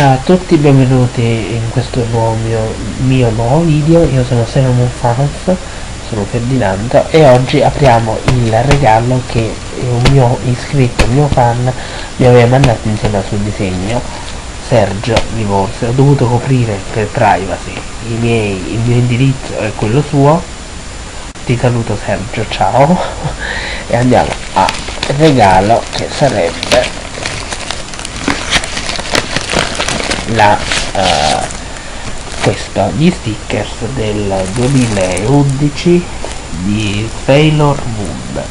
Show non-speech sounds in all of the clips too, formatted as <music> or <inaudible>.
Ciao a tutti, benvenuti in questo nuovo mio, mio nuovo video, io sono Senomon Fans, sono Ferdinando e oggi apriamo il regalo che un mio iscritto, un mio fan mi aveva mandato insieme al suo disegno, Sergio Divorzi. Ho dovuto coprire per privacy miei, il mio indirizzo e quello suo. Ti saluto Sergio, ciao <laughs> e andiamo al regalo che sarebbe la uh, questo gli stickers del 2011 di Sailor Moon.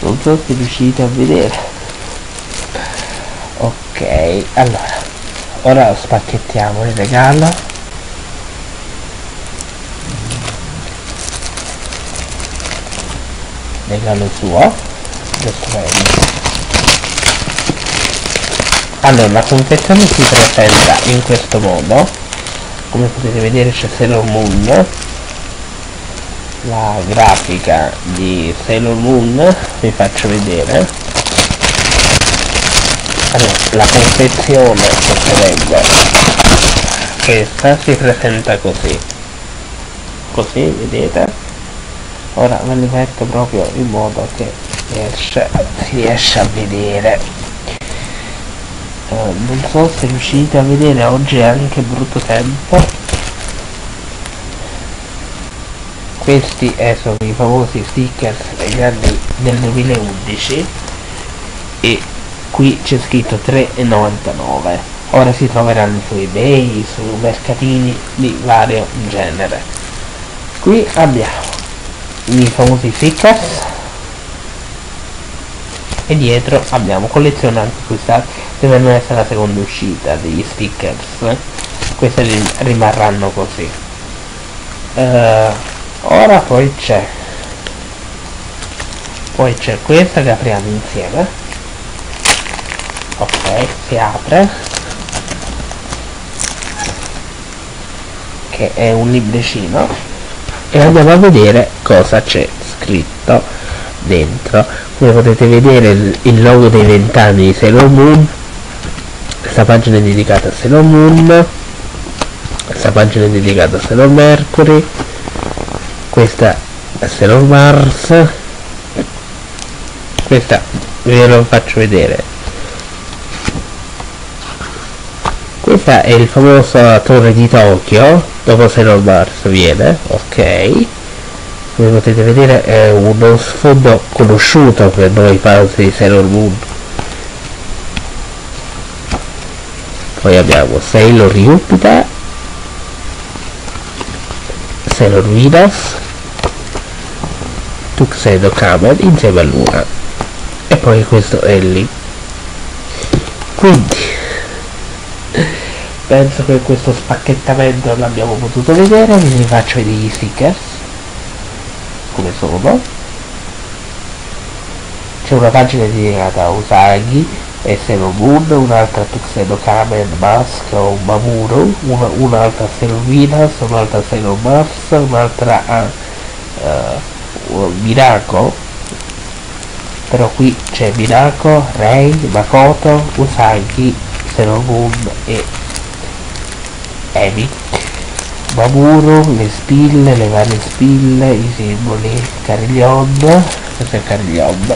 Non so se riuscite a vedere. Ok allora ora spacchettiamo il regalo. Regalo suo adesso allora la confezione si presenta in questo modo. Come potete vedere c'è Sailor Moon. La grafica di Sailor Moon vi faccio vedere. Allora, la confezione che sarebbe questa si presenta così. Così vedete? Ora ve li metto proprio in modo che riesce, si riesce a vedere non so se riuscite a vedere oggi è anche brutto tempo. Questi eh, sono i famosi stickers degli anni del 2011 e qui c'è scritto 3,99 ora si troveranno su ebay su mercatini di vario genere. Qui abbiamo i famosi stickers e dietro abbiamo collezionati acquistati dovranno essere la seconda uscita degli stickers. Queste rimarranno così. Uh, ora poi c'è poi c'è questa che apriamo insieme. Ok si apre. Che è un libricino. E andiamo a vedere cosa c'è scritto dentro come potete vedere il logo dei vent'anni di Sailor Moon. Questa pagina è dedicata a Sailor Moon. Questa pagina è dedicata a Sailor Mercury. Questa è Sailor Mars. Questa ve lo faccio vedere. Questa è il famoso torre di Tokyo dopo Sailor Mars viene ok come potete vedere è uno sfondo conosciuto per noi fans di Sailor Moon. Poi abbiamo Sailor Jupiter Sailor Venus Tuxedo Kamen insieme a Luna. E poi questo è lì. Quindi penso che questo spacchettamento l'abbiamo potuto vedere vi faccio vedere gli stickers come sono. C'è una pagina dedicata a Usagi Sailor Moon, un'altra Tuxedo Kamen Mask o Mamuro, un'altra una Sailor Venus, un'altra Sailor Mars, un'altra uh, uh, Mirako però qui c'è Mirako, Rei, Makoto, Usagi, Sailor Moon e Emi Baburo, le spille, le varie spille, i simboli, Cariglion, questo è Cariglion.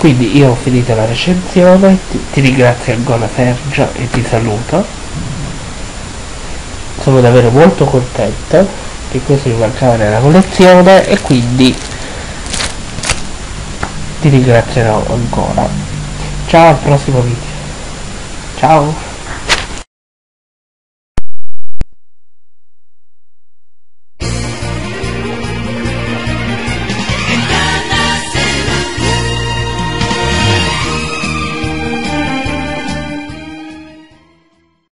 Quindi io ho finito la recensione, ti, ti ringrazio ancora Sergio e ti saluto. Sono davvero molto contento che questo mi mancava nella collezione e quindi ti ringrazierò ancora. Ciao al prossimo video. Ciao!